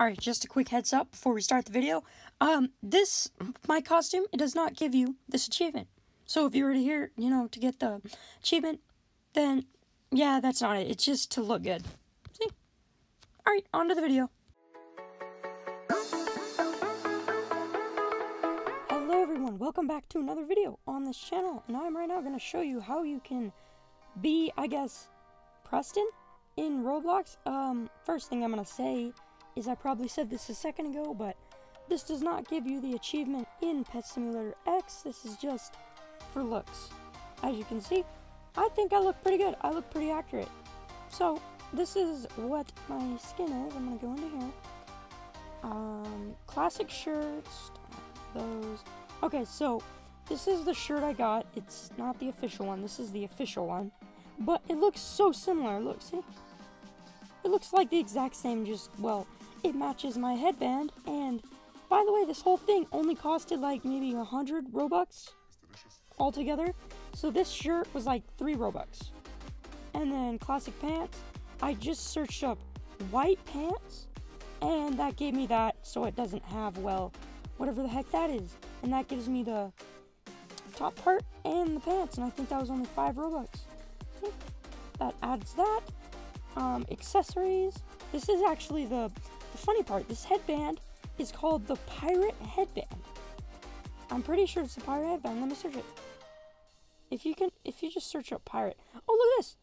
Alright, just a quick heads up before we start the video. Um, this, my costume, it does not give you this achievement. So if you were to hear, you know, to get the achievement, then, yeah, that's not it. It's just to look good. See? Alright, on to the video. Hello everyone, welcome back to another video on this channel. And I'm right now going to show you how you can be, I guess, Preston in Roblox. Um, first thing I'm going to say is I probably said this a second ago, but this does not give you the achievement in Pet Simulator X. This is just for looks. As you can see, I think I look pretty good. I look pretty accurate. So, this is what my skin is. I'm going to go into here. Um, classic shirts, those. Okay, so this is the shirt I got. It's not the official one. This is the official one. But it looks so similar. Look, see? It looks like the exact same, just, well, it matches my headband, and by the way, this whole thing only costed like maybe a hundred Robux altogether. So this shirt was like three Robux. And then classic pants, I just searched up white pants, and that gave me that so it doesn't have, well, whatever the heck that is. And that gives me the top part and the pants, and I think that was only five Robux. That adds that. Um, accessories. This is actually the the funny part, this headband is called the Pirate Headband. I'm pretty sure it's the Pirate Headband. Let me search it. If you can, if you just search up Pirate. Oh, look at this.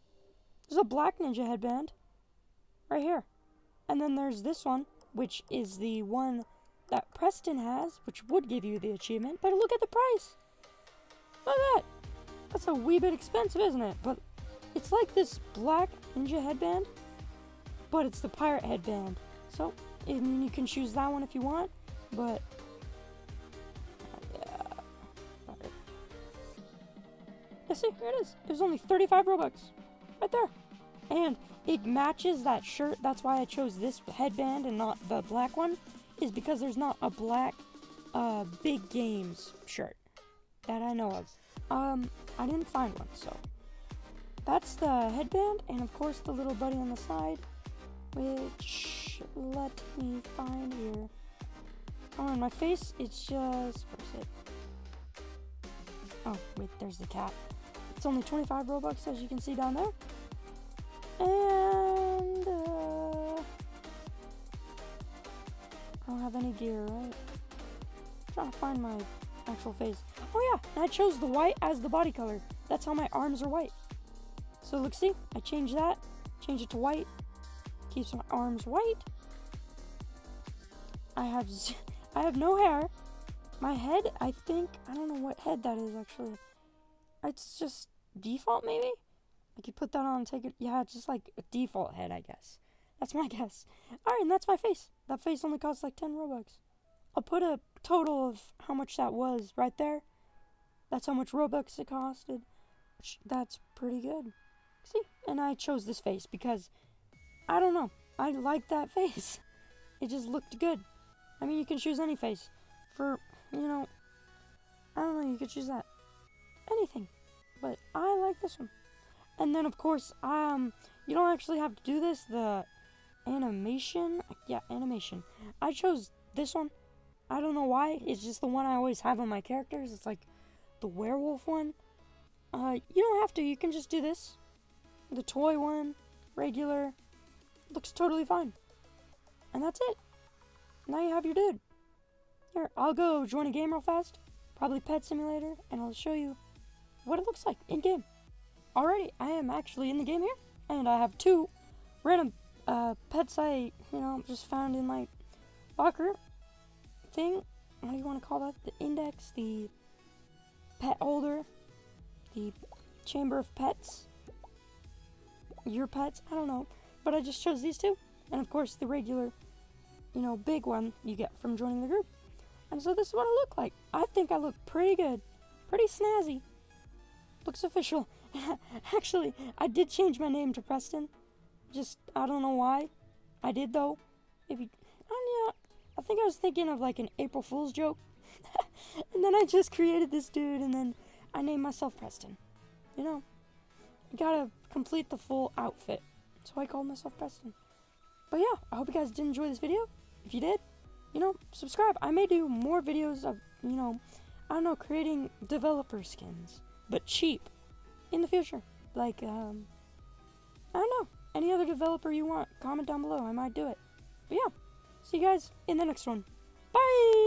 There's a Black Ninja headband. Right here. And then there's this one, which is the one that Preston has, which would give you the achievement. But look at the price. Look at that. That's a wee bit expensive, isn't it? But it's like this Black Ninja headband, but it's the Pirate headband. So, mean, you can choose that one if you want, but yeah. Yeah, see, here it is. It was only 35 Robux. Right there. And it matches that shirt. That's why I chose this headband and not the black one. Is because there's not a black uh, big games shirt that I know of. Um, I didn't find one, so that's the headband, and of course the little buddy on the side, which let me find here. Oh, and my face, it's just, where's it? Oh, wait, there's the cat. It's only 25 Robux, as you can see down there. And, uh, I don't have any gear, right? I'm trying to find my actual face. Oh yeah, and I chose the white as the body color. That's how my arms are white. So look, see, I changed that, change it to white, keeps my arms white. I have I have no hair. My head, I think, I don't know what head that is actually. It's just default maybe? Like you put that on and take it, yeah, it's just like a default head, I guess. That's my guess. Alright, and that's my face. That face only costs like 10 Robux. I'll put a total of how much that was right there. That's how much Robux it costed. That's pretty good. See? And I chose this face because I don't know. I like that face. It just looked good. I mean, you can choose any face. For, you know, I don't know, you could choose that. Anything. But I like this one. And then, of course, um, you don't actually have to do this. The animation, yeah, animation. I chose this one. I don't know why. It's just the one I always have on my characters. It's like the werewolf one. Uh, you don't have to. You can just do this. The toy one, regular, looks totally fine. And that's it. Now you have your dude. Here, I'll go join a game real fast. Probably Pet Simulator, and I'll show you what it looks like in-game. Alrighty, I am actually in the game here, and I have two random uh, pets I, you know, just found in my locker thing. What do you want to call that? The index, the pet holder, the chamber of pets, your pets, I don't know. But I just chose these two. And of course, the regular, you know, big one you get from joining the group. And so this is what I look like. I think I look pretty good. Pretty snazzy. Looks official. Actually, I did change my name to Preston. Just, I don't know why. I did though. Maybe, I don't know. I think I was thinking of like an April Fool's joke. and then I just created this dude and then I named myself Preston. You know, you gotta complete the full outfit. So I called myself Preston. But yeah, I hope you guys did enjoy this video. if you did, you know, subscribe. I may do more videos of, you know, I don't know, creating developer skins, but cheap in the future. Like, um, I don't know, any other developer you want, comment down below. I might do it. But yeah, see you guys in the next one. Bye!